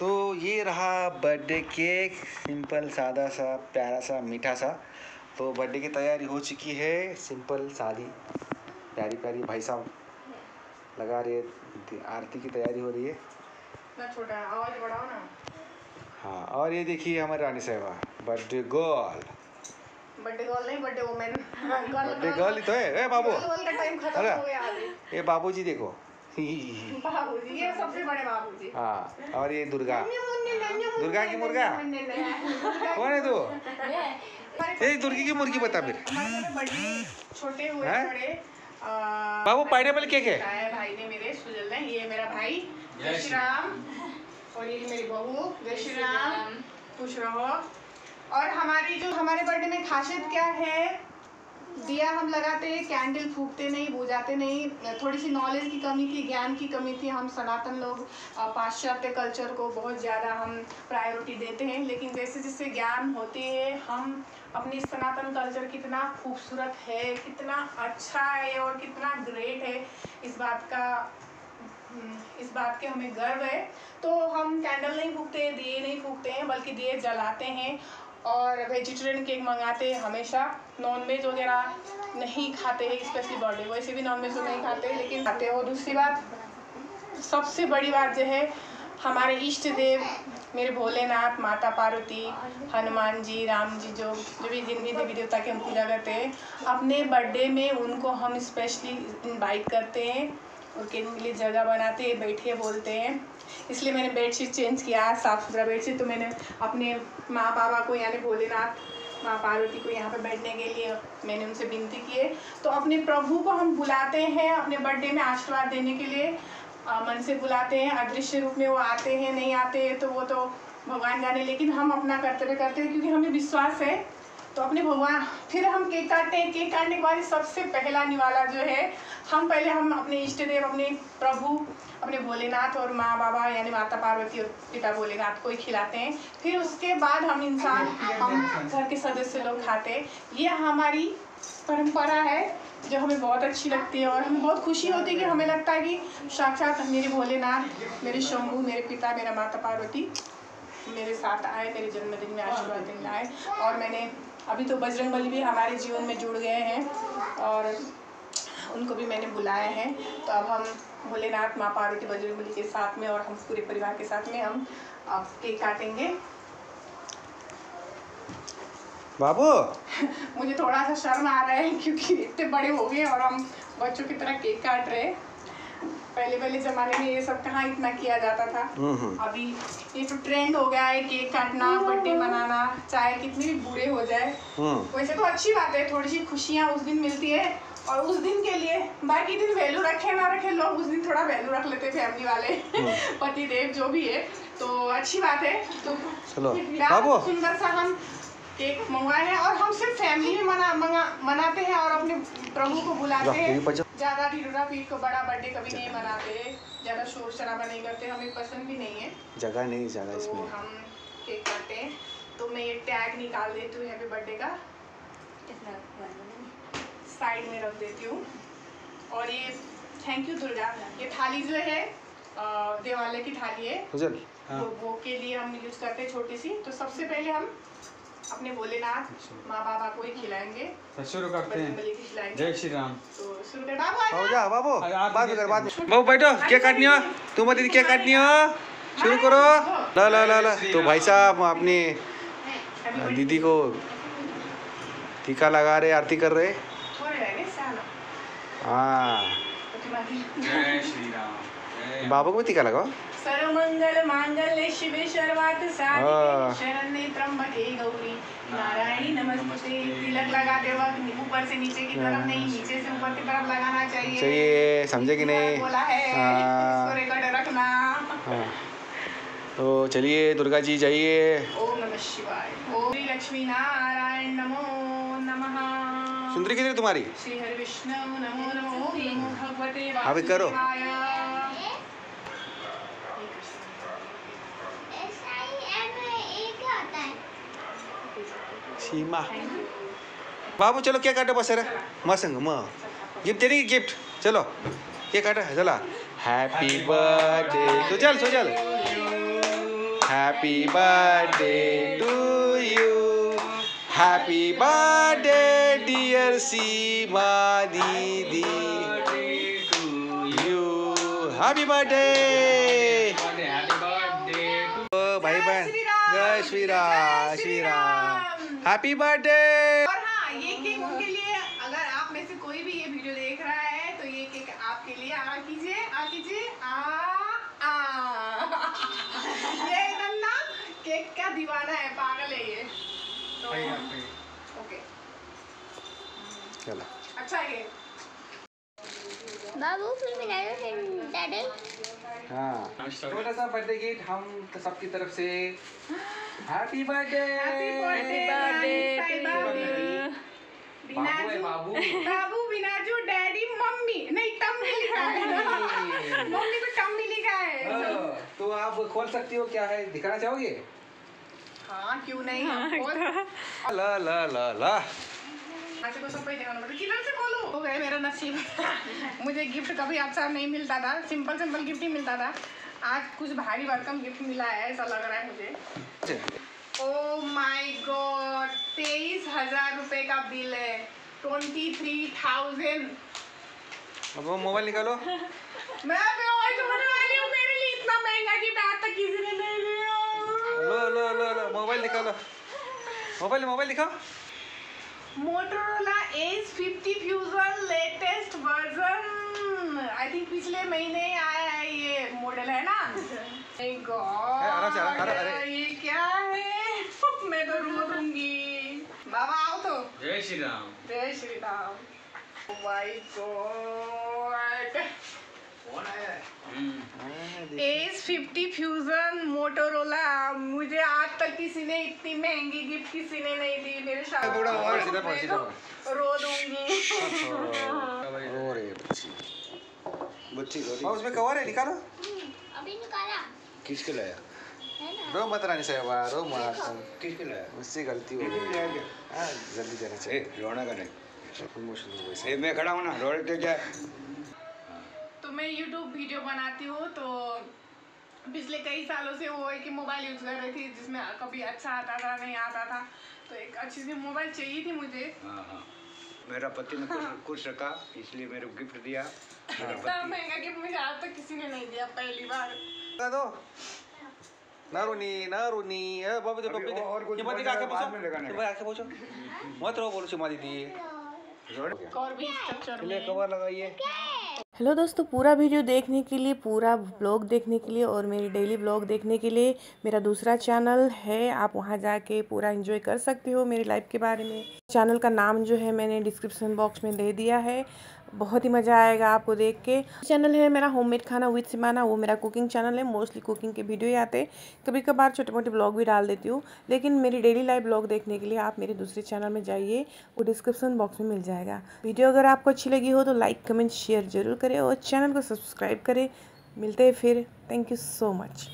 तो ये रहा बर्थडे केक सिंपल सादा सा प्यारा सा मीठा सा। तो बर्थडे की तैयारी हो चुकी है सिंपल सादी प्यारी प्यारी। भाई साहब लगा रहे हैं। आरती की तैयारी हो रही है। छोटा आवाज़ बढ़ाओ ना। हाँ और ये देखिए हमारे रानी साहबा बर्थडे गर्ल। बर्थडे गर्ल नहीं बर्थडे वुमेन। बर्थडे गर्ल ही तो है। ए बाबू। अरे। ये बाबूजी देखो। ये सबसे बड़े बाबूजी हाँ और ये दुर्गा दुर्गा दुर्गा की मुर्गा? कौन है तू ये दुर्गी की मुर्गी बता फिर छोटे हुए बड़े बाबू पाइनएप्पल केक है भाई ने मेरे सुजल ने ये मेरा भाई जय श्री राम और ये मेरी बहू जय श्री राम खुश रहो और हमारी जो हमारे बर्थडे में खासियत क्या है दिया हम लगाते हैं कैंडल फूकते नहीं बुझाते नहीं। थोड़ी सी नॉलेज की कमी थी ज्ञान की कमी थी। हम सनातन लोग पाश्चात्य कल्चर को बहुत ज़्यादा हम प्रायोरिटी देते हैं। लेकिन जैसे जैसे ज्ञान होती है हम अपनी सनातन कल्चर कितना खूबसूरत है कितना अच्छा है और कितना ग्रेट है। इस बात का हम्म, इस बात के हमें गर्व है। तो हम कैंडल नहीं फूकते दिए नहीं फूकते हैं बल्कि दिए जलाते हैं। और वेजिटेरियन केक मंगाते हैं हमेशा। नॉन वेज वगैरह नहीं खाते हैं स्पेशली बर्थडे वैसे भी नॉन वेज तो नहीं खाते, लेकिन खाते हो। दूसरी बात, सबसे बड़ी बात जो है, हमारे इष्ट देव, मेरे भोलेनाथ, माता पार्वती, हनुमान जी, राम जी, जो जो भी जिन भी देवी देवता की हम पूजा करते हैं, अपने बर्थडे में उनको हम स्पेशली इनवाइट करते हैं। उनके लिए जगह बनाते बैठिए बोलते हैं। इसलिए मैंने बेडशीट चेंज किया साफ़ सुथरा बेडशीट। तो मैंने अपने माँ बाबा को यानी भोलेनाथ माँ पार्वती को यहाँ पर बैठने के लिए मैंने उनसे विनती की है। तो अपने प्रभु को हम बुलाते हैं अपने बर्थडे में आशीर्वाद देने के लिए। अ, मन से बुलाते हैं अदृश्य रूप में वो आते हैं नहीं आते हैं तो वो तो भगवान जाने लेकिन हम अपना कर्तव्य करते हैं क्योंकि हमें विश्वास है। तो अपने भगवान, फिर हम केक काटते हैं। केक काटने के बाद सबसे पहला निवाला जो है, हम पहले हम अपने इष्ट देव, अपने प्रभु, अपने भोलेनाथ और माँ बाबा, यानी माता पार्वती और पिता भोलेनाथ को ही खिलाते हैं। फिर उसके बाद हम इंसान, हम घर के सदस्य लोग खाते हैं। ये हमारी परंपरा है, जो हमें बहुत अच्छी लगती है और हमें बहुत खुशी होती है कि हमें लगता है कि साक्षात मेरे भोलेनाथ, मेरे शंभू, मेरे पिता, मेरा माता पार्वती मेरे साथ आए, मेरे जन्मदिन में, आशीर्वाद आए। और मैंने अभी तो बजरंग बली भी हमारे जीवन में जुड़ गए हैं और उनको भी मैंने बुलाया है। तो अब हम भोलेनाथ माँ पार्वती बजरंग बली के साथ में और हम पूरे परिवार के साथ में हम अब केक काटेंगे। बाबू। मुझे थोड़ा सा शर्म आ रहा है क्योंकि इतने बड़े हो गए और हम बच्चों की तरह केक काट रहे हैं। पहले पहले ज़माने में ये सब कहाँ इतना किया जाता था। हम्म अभी ये तो ट्रेंड हो गया है केक काटना बर्थडे मनाना चाहे कितने भी बूढ़े हो जाए। हम्म। वैसे तो अच्छी बात है थोड़ी सी खुशियाँ उस दिन मिलती है। और उस दिन के लिए बाकी दिन वैल्यू रखे ना रखे लोग उस दिन थोड़ा वैल्यू रख लेते फैमिली वाले पति देव जो भी है। तो अच्छी बात है। तो चलो, सुंदर सा हम केक मंगवाए हैं और हम सिर्फ़ फैमिली में मना मंगा मनाते हैं और अपने प्रभु को बुलाते हैं। ज़्यादा ढिढोरा पीट को बड़ा बर्थडे कभी नहीं मनाते ज़्यादा शोर शराबा नहीं करते हमें पसंद भी नहीं है। जगह नहीं ज़्यादा तो इसमें। हम केक काटते हैं। तो मैं ये टैग निकाल देती हूँ हैप्पी बर्थडे का। साइड में रख देती हूँ। और ये थैंक यू दुर्गा। ये थाली जो है देवालय की थाली है। सुजल वो वो के लिए हम यूज़ करते हैं छोटी सी। तो सबसे पहले हम अपने भोलेनाथ माँ बाबा को ही खिलाएँगे। तो शुरू करते हैं। जय श्री राम। तो शुरू कर बाबू जा। जा बाबू। भी कर देखते बाबू बैठो केक काटनी हो? तुम दीदी केक काटनी हो? शुरू करो। ला ला ला ला। तो भाई साहब अपनी. दीदी को टीका लगा रहे आरती कर रहे। हाँ बाबू को भी टीका लगाओ। सर्वमंगल मांगल्ये शिवे सर्वार्थ हाँ। साधिके शरण्ये त्र्यंबके गौरी नारायणी नमस्ते. तिलक लगाते वक्त ऊपर से नीचे की तरफ़ नहीं नीचे से ऊपर की तरफ़ लगाना चाहिए। चाहिए समझे कि नहीं? बोला है हाँ। इसको रिकॉर्ड रखना। हाँ. तो चलिए दुर्गा जी जाइए। ओम नमः शिवाय। ओम लक्ष्मी नारायण नमो नमः। सुंदरी किधर तुम्हारी? श्री हरि विष्णु नमो नमो। भगवते अभी करो। सीमा बाबू चलो केक काटो बसेर मसँग म गिफ्ट दे कि गिफ्ट चलो केक काट चला happy birthday Sujal Sujal happy birthday to you happy birthday dear Seema दीदी यू हैप्पी बर्थडे भाई बहन जय श्री राम श्री राम हैप्पी बर्थडे और हाँ ये केक उनके लिए अगर आप में से कोई भी ये वीडियो देख रहा है तो ये केक आपके लिए आ कीजिए आ कीजिए आ आ। ये केक का दीवाना है पागल है ये। तो ओके। चलो। अच्छा है केक बाबू फिर मिलाएगा फिर डैडी। हाँ। छोटा सा बर्थडे गिफ्ट हम तो सबकी तरफ़ से happy birthday happy birthday baby बाबू बाबू। बाबू बिनाजू डैडी मम्मी। नहीं टम्मी लिखा है। मम्मी। को टम्मी लिखा है। हाँ, तो आप खोल सकती हो क्या है? दिखाना चाहोगे? हाँ क्यों नहीं? और ला ला ला ला। को सब हो गए मेरा नसीब। मुझे गिफ्ट कभी अच्छा नहीं मिलता था। सिंपल सिंपल गिफ्ट ही मिलता था। आज कुछ भारी भरकम गिफ्ट मिला है ऐसा लग रहा है मुझे। ओ माय गॉड तेईस हज़ार रुपए का बिल है। ट्वेंटी थ्री थाउज़ेंड अब वो मोबाइल निकालो। मैं बेहोश होने वाली हूँ मेरे लिए इतना महँगा गिफ्ट आज तक किसी ने नहीं लिया लो लो लो लो मोबाइल निकालो। मोबाइल मोबाइल दिखाओ। Motorola Edge 50 fusion latest version I think पिछले महीने आया है ये मॉडल है ना? आराम- अरे। ये क्या है? मैं तो रो दूँगी। बाबा आओ तो। जय श्री राम। जय श्री राम। माय गॉड कौन आया है? 50 फ्यूजन मोटोरोला मुझे आज तक किसी ने इतनी महँगी गिफ्ट किसी ने नहीं दी। मेरे शादी तो रो दूँगी। बच्ची। बच्ची और उसमें कवर है निकालो। अभी निकाला। किसके लाया? रो मत रानी साहब रो मत। किसके लाया? मुझसे गलती हो गई। हाँ जल्दी देना चाहिए। रोना का नहीं। इमोशनल ए मैं खड़ा हूँ ना रोड तो मैं यूट्यूब वीडियो बनाती हूँ तो पिछले कई सालों से वो एक ही मोबाइल यूज़ कर रही थी जिसमें कभी अच्छा आता था नहीं आता था। तो एक अच्छी सी मोबाइल चाहिए थी मुझे। हाँ हाँ। मेरा पति ने कुछ कुछ रखा इसलिए मेरे को गिफ्ट दिया। इतना महँगा गिफ्ट मुझे आज तक किसी ने नहीं दिया पहली बार। दो नारुनी नारुनी। ए बाबू और कुछ चिमा आके पूछो। आके पूछो। मत रो बोलो चिमा दीदी। और भी स्ट्रक्चर में। कवर लगाइए? हेलो दोस्तों, पूरा वीडियो देखने के लिए, पूरा ब्लॉग देखने के लिए और मेरी डेली ब्लॉग देखने के लिए मेरा दूसरा चैनल है। आप वहाँ जाके पूरा एंजॉय कर सकते हो मेरी लाइफ के बारे में। चैनल का नाम जो है मैंने डिस्क्रिप्शन बॉक्स में दे दिया है। बहुत ही मज़ा आएगा आपको देख के। चैनल है मेरा होममेड खाना विद सिमाना वो मेरा कुकिंग चैनल है मोस्टली कुकिंग के वीडियो ही आते हैं। कभी कभार छोटे मोटे ब्लॉग भी डाल देती हूँ, लेकिन मेरी डेली लाइफ ब्लॉग देखने के लिए आप मेरे दूसरे चैनल में जाइए, वो डिस्क्रिप्शन बॉक्स में मिल जाएगा। वीडियो अगर आपको अच्छी लगी हो तो लाइक कमेंट शेयर ज़रूर करें और चैनल को सब्सक्राइब करें। मिलते हैं फिर। Thank you so much